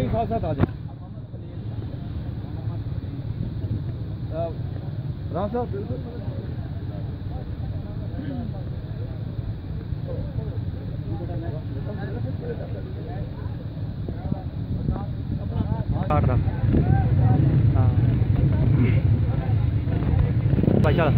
بھی ساتھ ساتھ آ جائیں راج صاحب۔ ہاں بھائی چلو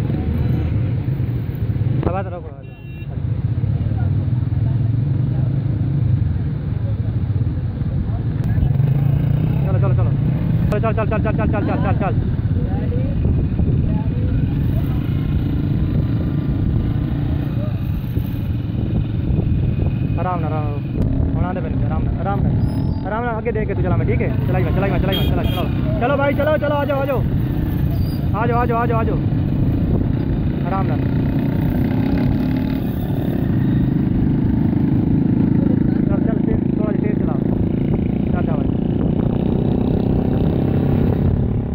چل چل چل چل چل چل چل چل چل۔ آرام نہ، آرام۔ ہونا دے پہلے آرام نہ آرام نہ۔ آرام نہ آگے دیکھ کے تو چلا میں، ٹھیک ہے؟ چلائی میں چلائی میں چلائی میں چلا چلو چلو بھائی، چلو چلو آ جاؤ آ جاؤ آ جاؤ آ جاؤ آ جاؤ آ جاؤ آرام نہ چل چل تیز تھوڑا جی تیز چلاؤ چل چل بھائی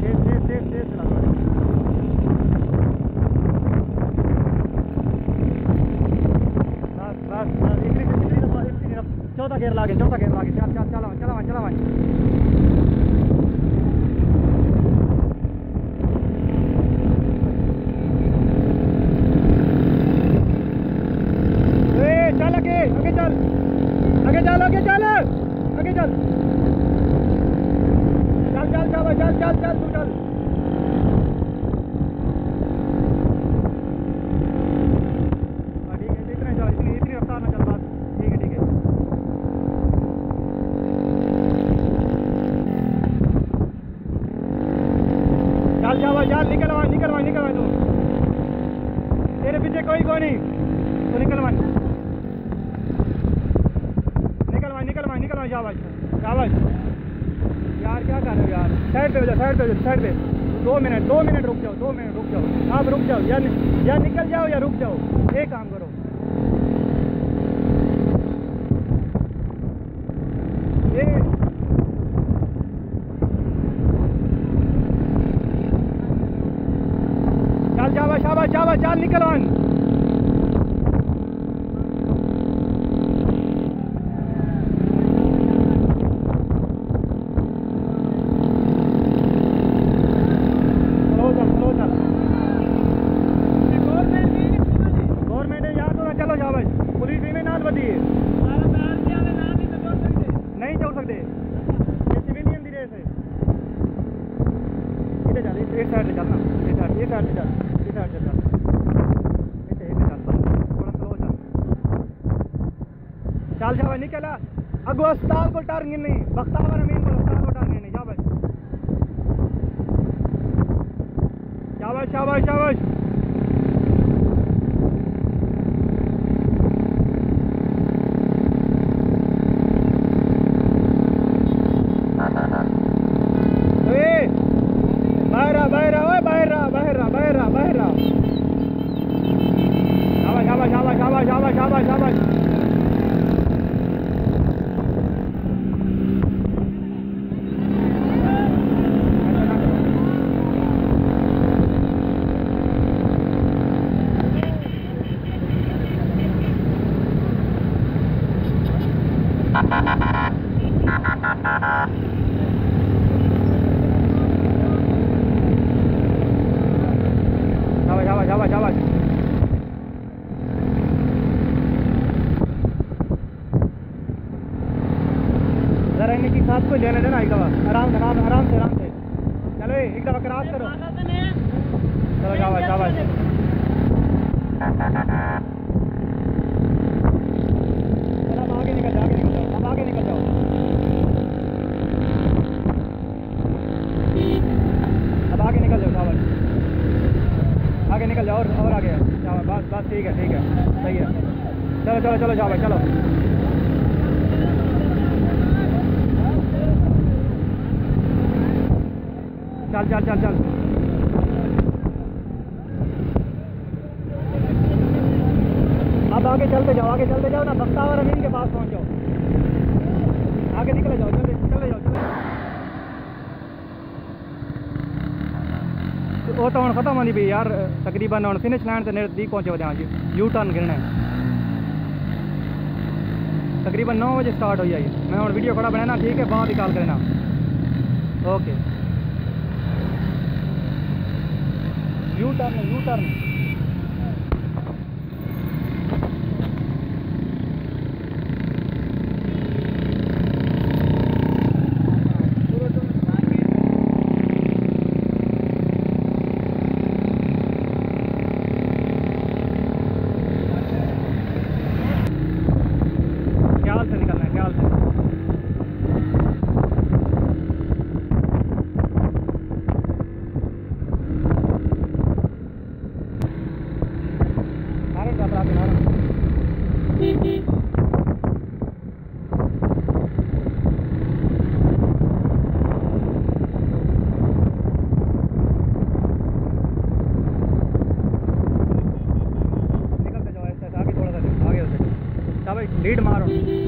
تیز تیز تیز تیز چلاؤ تھوڑا جی۔ بس بس بس اتنی اتنی دفعہ اتنی دفعہ چوتھا گیئر لاگے چوتھا گیئر لاگے چل چل چلا چلا چلا بھائی اے چل آگے آگے چل آگے چل آگے چل آگے چل چل چل چل چل چل چل تو چل ہاں ٹھیک ہے اتنے چل اتنی اتنی رفتار نہ چل بات ٹھیک ہے ٹھیک ہے چل جا بھائی چل نکل بھائی نکل بھائی نکل بھائی تو۔ تیرے پیچھے کوئی کوئی نہیں۔ تو نکل بھائی نکل بھائی نکل بھائی نکل بھائی جا بھائی جا بھائی یار کیا کر رہے ہو یار؟ سائڈ پہ ہو جاؤ سائڈ پہ ہو جاؤ سائڈ پہ۔ دو منٹ دو منٹ رک جاؤ، دو منٹ رک جاؤ۔ آپ رک جاؤ، یا یا نکل جاؤ یا رک جاؤ۔ ایک کام کرو۔ چال بھائی نکلا اگو استاد کو ٹارنگ نہیں، بختاور امین کو استاد کو ٹارنگ نہیں جاوے۔ شاباش شاباش شاباش۔ سب کو لینے دینا ایک دفعہ۔ آرام سے آرام آرام سے آرام سے۔ چلو ایک دفعہ کراس کرو۔ چلو شاباش شاباش اور اور آگے۔ بس بس ٹھیک ہے ٹھیک ہے صحیح ہے۔ چلو چلو چلو چلو۔ چل چل چل چل۔ اب آگے چلتے جاؤ، آگے چلتے جاؤ نا بختاور امین کے پاس پہنچ جاؤ آگے نکلے جاؤ چلے چلے جاؤ چلے وہ تو ہوں ختم ہونی پی یار، تقریباً ہوں فنش لائن سے نزدیک پہنچے ہوتے ہیں جی۔ یو ٹرن گرنا ہے تقریباً نو بجے سٹارٹ ہوئی ہے یہ میں ہوں ویڈیو کھڑا بنانا ٹھیک ہے، بعد ہی کال کرنا۔ Okay U turn U turn lead مارو۔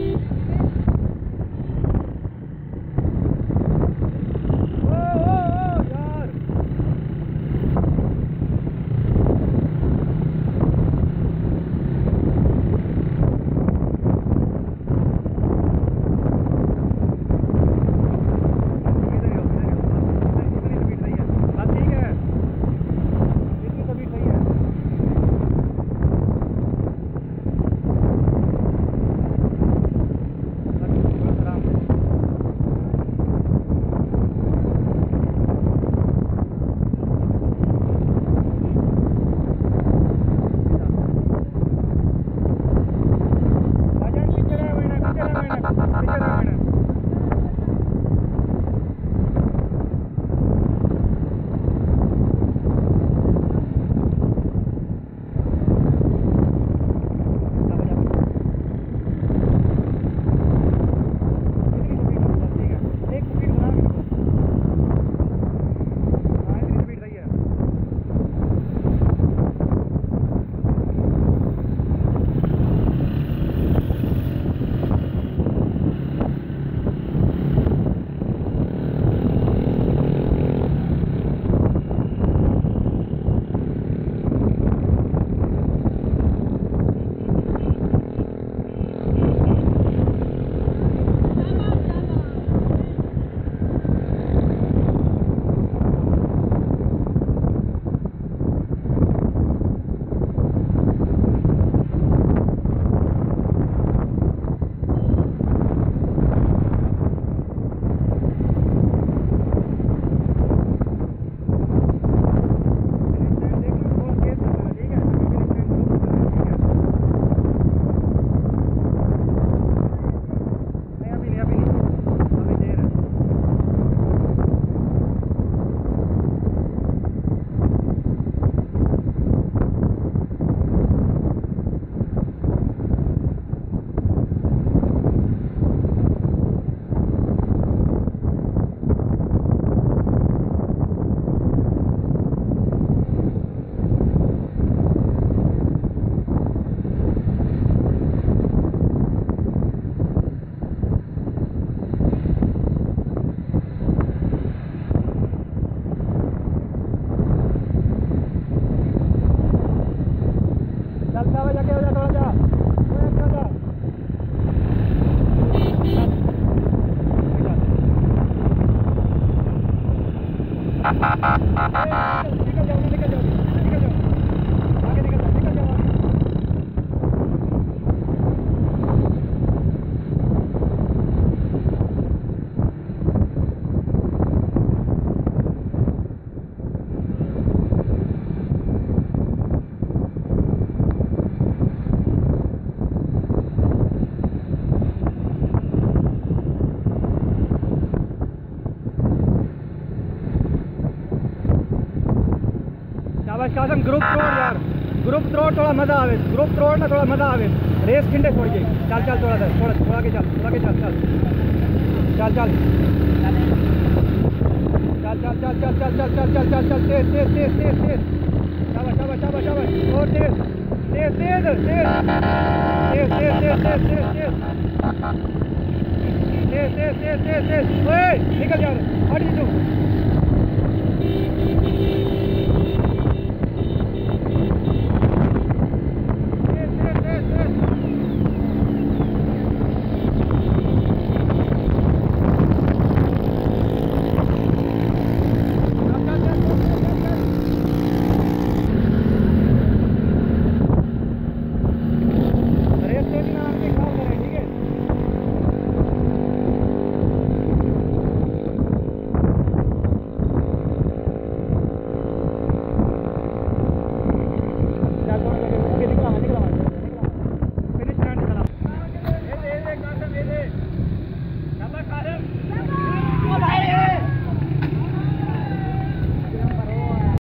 Dekat. گروپ تھوڑا تھوڑا مزہ آ گروپ تھرو تھوڑا مزہ